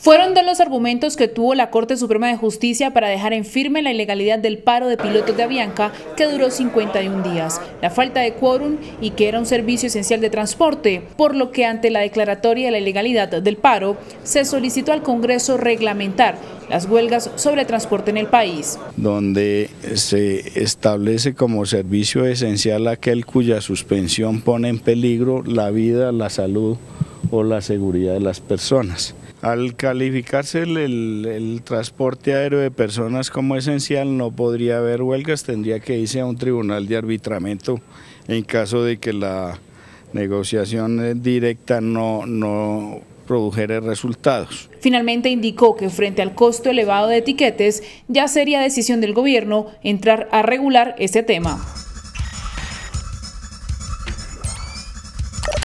Fueron de los argumentos que tuvo la Corte Suprema de Justicia para dejar en firme la ilegalidad del paro de pilotos de Avianca, que duró 51 días, la falta de quórum y que era un servicio esencial de transporte, por lo que ante la declaratoria de la ilegalidad del paro, se solicitó al Congreso reglamentar las huelgas sobre transporte en el país. Donde se establece como servicio esencial aquel cuya suspensión pone en peligro la vida, la salud o la seguridad de las personas. Al calificarse el, transporte aéreo de personas como esencial, no podría haber huelgas, tendría que irse a un tribunal de arbitramiento en caso de que la negociación directa no, no produjera resultados. Finalmente indicó que frente al costo elevado de etiquetes, ya sería decisión del gobierno entrar a regular ese tema.